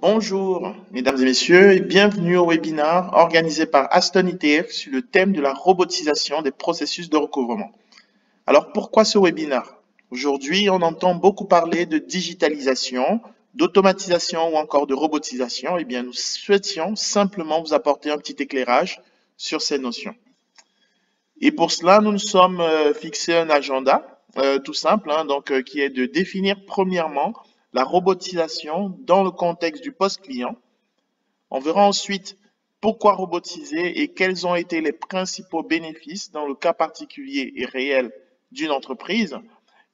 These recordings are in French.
Bonjour, mesdames et messieurs, et bienvenue au webinaire organisé par Aston ITF sur le thème de la robotisation des processus de recouvrement. Alors, pourquoi ce webinaire Aujourd'hui, on entend beaucoup parler de digitalisation, d'automatisation ou encore de robotisation. Eh bien, nous souhaitions simplement vous apporter un petit éclairage sur ces notions. Et pour cela, nous nous sommes euh, fixés un agenda euh, tout simple, hein, donc euh, qui est de définir premièrement la robotisation dans le contexte du poste client. On verra ensuite pourquoi robotiser et quels ont été les principaux bénéfices dans le cas particulier et réel d'une entreprise.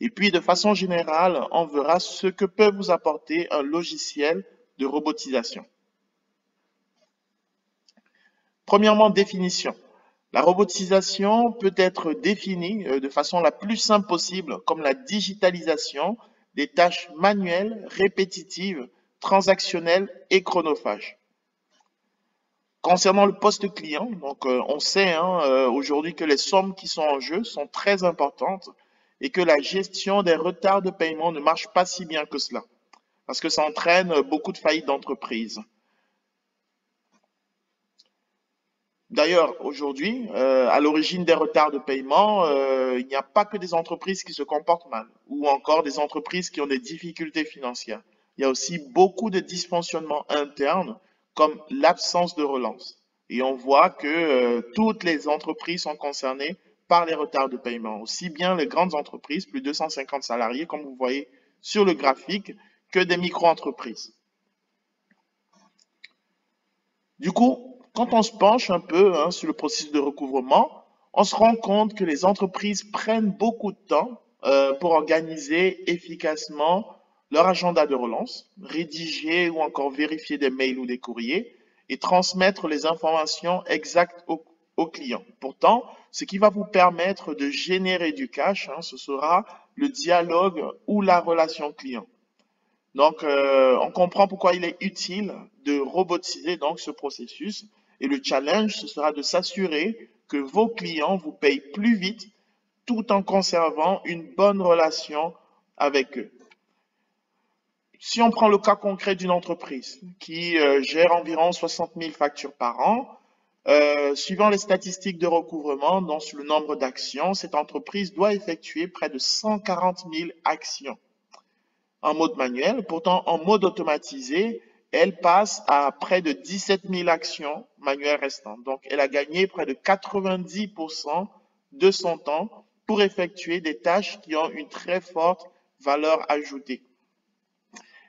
Et puis, de façon générale, on verra ce que peut vous apporter un logiciel de robotisation. Premièrement, définition. La robotisation peut être définie euh, de façon la plus simple possible comme la digitalisation des tâches manuelles, répétitives, transactionnelles et chronophages. Concernant le poste client, donc euh, on sait hein, euh, aujourd'hui que les sommes qui sont en jeu sont très importantes et que la gestion des retards de paiement ne marche pas si bien que cela, parce que ça entraîne beaucoup de faillites d'entreprise. D'ailleurs, aujourd'hui, euh, à l'origine des retards de paiement, euh, il n'y a pas que des entreprises qui se comportent mal ou encore des entreprises qui ont des difficultés financières. Il y a aussi beaucoup de dysfonctionnements internes comme l'absence de relance. Et on voit que euh, toutes les entreprises sont concernées par les retards de paiement, aussi bien les grandes entreprises, plus de 250 salariés, comme vous voyez sur le graphique, que des micro-entreprises. Du coup, quand on se penche un peu hein, sur le processus de recouvrement, on se rend compte que les entreprises prennent beaucoup de temps euh, pour organiser efficacement leur agenda de relance, rédiger ou encore vérifier des mails ou des courriers et transmettre les informations exactes aux au. Pourtant, ce qui va vous permettre de générer du cash, hein, ce sera le dialogue ou la relation client. Donc, euh, on comprend pourquoi il est utile de robotiser donc ce processus et le challenge, ce sera de s'assurer que vos clients vous payent plus vite tout en conservant une bonne relation avec eux. Si on prend le cas concret d'une entreprise qui euh, gère environ 60 000 factures par an, euh, suivant les statistiques de recouvrement, sur le nombre d'actions, cette entreprise doit effectuer près de 140 000 actions en mode manuel. Pourtant, en mode automatisé, elle passe à près de 17 000 actions manuelles restantes. Donc, elle a gagné près de 90% de son temps pour effectuer des tâches qui ont une très forte valeur ajoutée.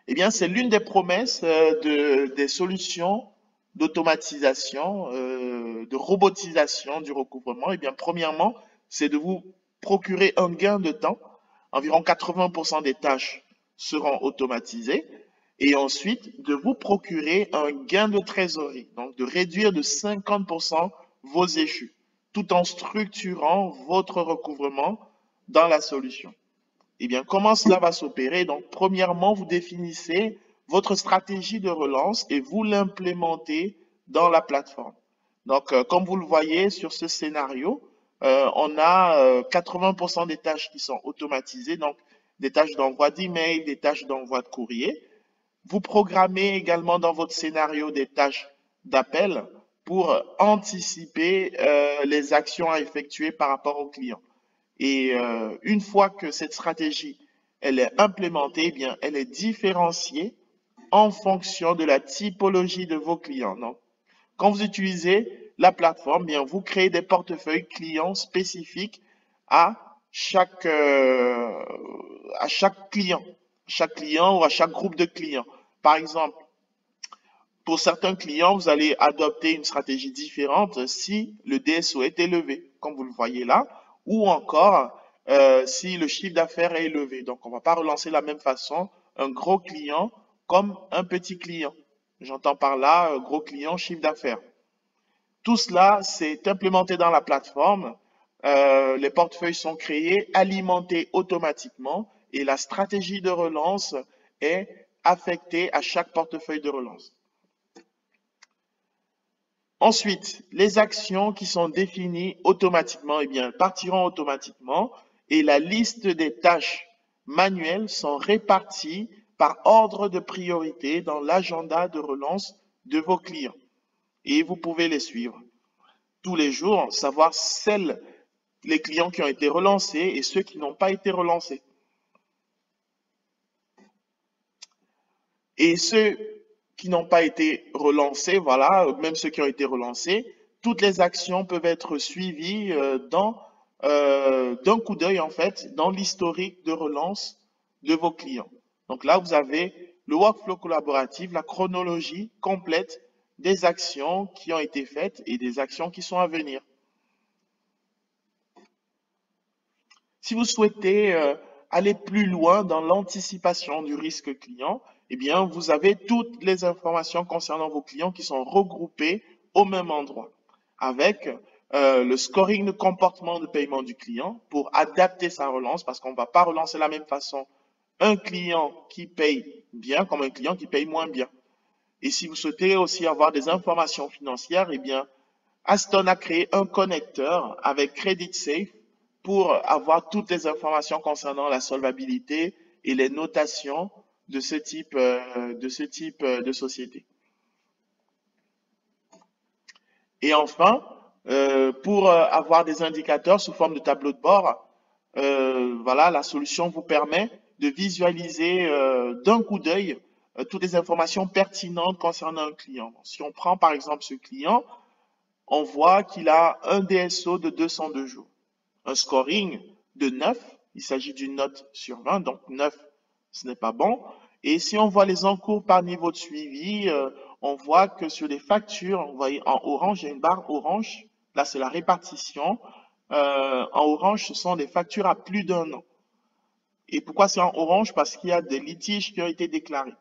Eh bien, c'est l'une des promesses euh, de, des solutions d'automatisation, euh, de robotisation du recouvrement. Eh bien, premièrement, c'est de vous procurer un gain de temps. Environ 80% des tâches seront automatisées et ensuite de vous procurer un gain de trésorerie, donc de réduire de 50% vos échus, tout en structurant votre recouvrement dans la solution. Eh bien, comment cela va s'opérer? Donc, premièrement, vous définissez votre stratégie de relance et vous l'implémentez dans la plateforme. Donc, euh, comme vous le voyez sur ce scénario, euh, on a 80% euh, des tâches qui sont automatisées, donc des tâches d'envoi d'email, des tâches d'envoi de courrier. Vous programmez également dans votre scénario des tâches d'appel pour anticiper euh, les actions à effectuer par rapport au client. Et euh, une fois que cette stratégie elle est implémentée, eh bien, elle est différenciée en fonction de la typologie de vos clients. Donc, quand vous utilisez la plateforme, eh bien, vous créez des portefeuilles clients spécifiques à chaque, euh, à chaque client chaque client ou à chaque groupe de clients. Par exemple, pour certains clients, vous allez adopter une stratégie différente si le DSO est élevé, comme vous le voyez là, ou encore euh, si le chiffre d'affaires est élevé. Donc, on ne va pas relancer de la même façon un gros client comme un petit client. J'entends par là euh, gros client, chiffre d'affaires. Tout cela, c'est implémenté dans la plateforme. Euh, les portefeuilles sont créés, alimentés automatiquement et la stratégie de relance est affectée à chaque portefeuille de relance. Ensuite, les actions qui sont définies automatiquement, eh partiront automatiquement et la liste des tâches manuelles sont réparties par ordre de priorité dans l'agenda de relance de vos clients. Et vous pouvez les suivre tous les jours, savoir celles, les clients qui ont été relancés et ceux qui n'ont pas été relancés. Et ceux qui n'ont pas été relancés, voilà, même ceux qui ont été relancés, toutes les actions peuvent être suivies euh, euh, d'un coup d'œil en fait dans l'historique de relance de vos clients. Donc là, vous avez le workflow collaboratif, la chronologie complète des actions qui ont été faites et des actions qui sont à venir. Si vous souhaitez euh, aller plus loin dans l'anticipation du risque client, eh bien, vous avez toutes les informations concernant vos clients qui sont regroupées au même endroit, avec euh, le scoring de comportement de paiement du client pour adapter sa relance, parce qu'on ne va pas relancer de la même façon un client qui paye bien comme un client qui paye moins bien. Et si vous souhaitez aussi avoir des informations financières, eh bien, Aston a créé un connecteur avec Credit Safe pour avoir toutes les informations concernant la solvabilité et les notations de ce type, euh, euh, de société. Et enfin, euh, pour avoir des indicateurs sous forme de tableau de bord, voilà, la solution vous permet de visualiser d'un coup d'œil toutes les informations pertinentes concernant un client. Si on prend par exemple ce client, on voit qu'il a un DSO de 202 jours, un scoring de 9, il s'agit d'une note sur 20, donc 9, ce n'est pas bon. Et si on voit les encours par niveau de suivi, euh, on voit que sur les factures, vous voyez en orange, il y a une barre orange. Là, c'est la répartition. Euh, en orange, ce sont des factures à plus d'un an. Et pourquoi c'est en orange? Parce qu'il y a des litiges qui ont été déclarés.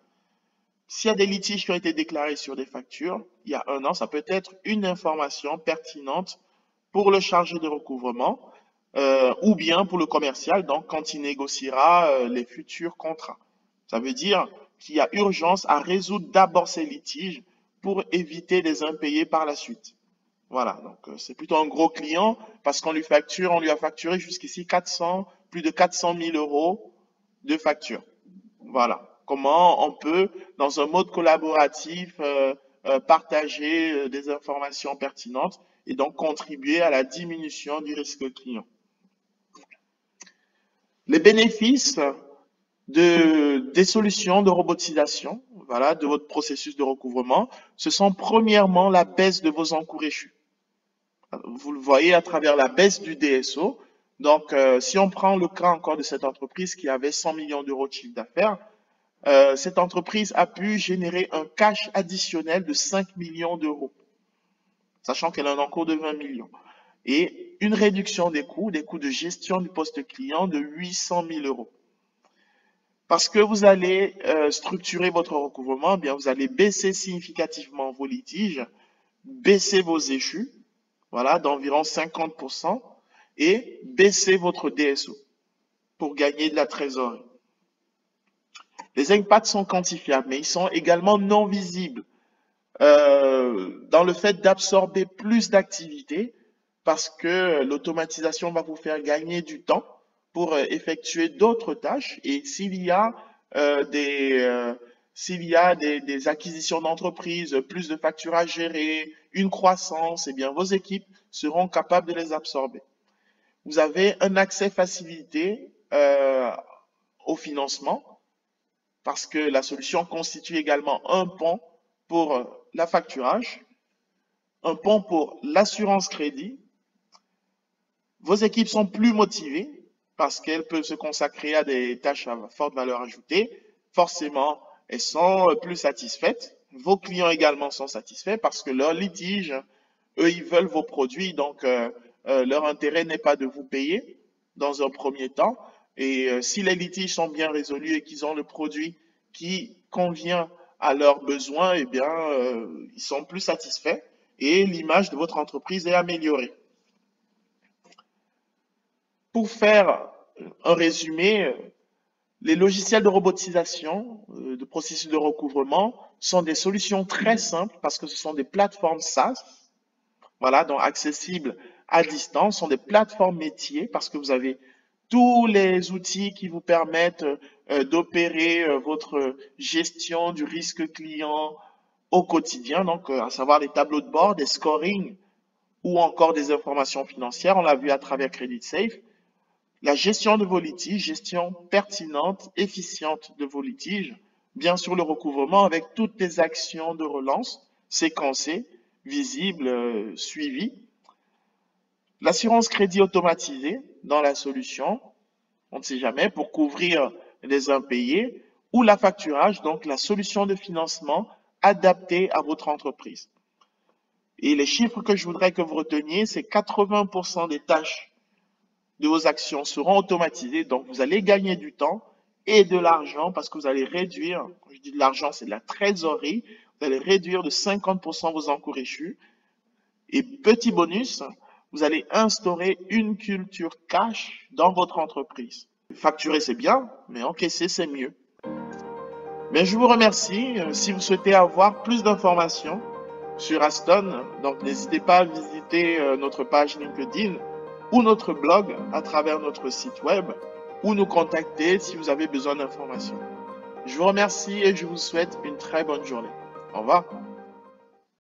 S'il y a des litiges qui ont été déclarés sur des factures, il y a un an, ça peut être une information pertinente pour le chargé de recouvrement euh, ou bien pour le commercial, donc quand il négociera les futurs contrats. Ça veut dire qu'il y a urgence à résoudre d'abord ces litiges pour éviter des impayés par la suite. Voilà, donc euh, c'est plutôt un gros client parce qu'on lui facture, on lui a facturé jusqu'ici 400, plus de 400 000 euros de facture. Voilà, comment on peut, dans un mode collaboratif, euh, euh, partager des informations pertinentes et donc contribuer à la diminution du risque client. Les bénéfices de, des solutions de robotisation voilà, de votre processus de recouvrement, ce sont premièrement la baisse de vos encours échus. Vous le voyez à travers la baisse du DSO. Donc, euh, si on prend le cas encore de cette entreprise qui avait 100 millions d'euros de chiffre d'affaires, euh, cette entreprise a pu générer un cash additionnel de 5 millions d'euros, sachant qu'elle a un encours de 20 millions. Et une réduction des coûts, des coûts de gestion du poste client de 800 000 euros. Parce que vous allez euh, structurer votre recouvrement, eh bien vous allez baisser significativement vos litiges, baisser vos échus, voilà, d'environ 50%, et baisser votre DSO pour gagner de la trésorerie. Les impacts sont quantifiables, mais ils sont également non visibles euh, dans le fait d'absorber plus d'activités parce que l'automatisation va vous faire gagner du temps pour euh, effectuer d'autres tâches. Et s'il y a euh, des euh, s'il y a des, des acquisitions d'entreprises, plus de factures à gérer, une croissance, eh bien vos équipes seront capables de les absorber. Vous avez un accès facilité euh, au financement parce que la solution constitue également un pont pour la facturage, un pont pour l'assurance crédit. Vos équipes sont plus motivées parce qu'elles peuvent se consacrer à des tâches à forte valeur ajoutée, forcément, elles sont euh, plus satisfaites. Vos clients également sont satisfaits parce que leur litige, eux, ils veulent vos produits, donc euh, euh, leur intérêt n'est pas de vous payer dans un premier temps. Et si les litiges sont bien résolus et qu'ils ont le produit qui convient à leurs besoins, eh bien, ils sont plus satisfaits et l'image de votre entreprise est améliorée. Pour faire un résumé, les logiciels de robotisation, euh, de processus de recouvrement, sont des solutions très simples parce que ce sont des plateformes SaaS, voilà, donc accessibles à distance, sont des plateformes métiers parce que vous avez tous les outils qui vous permettent euh, d'opérer euh, votre gestion du risque client au quotidien, donc à savoir les tableaux de bord, des scoring ou encore des informations financières. On l'a vu à travers Credit Safe. La gestion de vos litiges, gestion pertinente, efficiente de vos litiges. Bien sûr, le recouvrement avec toutes les actions de relance séquencées, visibles, suivies L'assurance crédit automatisée dans la solution, on ne sait jamais, pour couvrir les impayés, ou la facturage, donc la solution de financement adaptée à votre entreprise. Et les chiffres que je voudrais que vous reteniez, c'est 80% des tâches de vos actions seront automatisées, donc vous allez gagner du temps et de l'argent parce que vous allez réduire, quand je dis de l'argent, c'est de la trésorerie, vous allez réduire de 50% vos encours échus. Et petit bonus, vous allez instaurer une culture cash dans votre entreprise. Facturer, c'est bien, mais encaisser, c'est mieux. Mais je vous remercie. Euh, si vous souhaitez avoir plus d'informations sur Aston, donc n'hésitez pas à visiter euh, notre page LinkedIn ou notre blog à travers notre site web ou nous contacter si vous avez besoin d'informations. Je vous remercie et je vous souhaite une très bonne journée. Au revoir.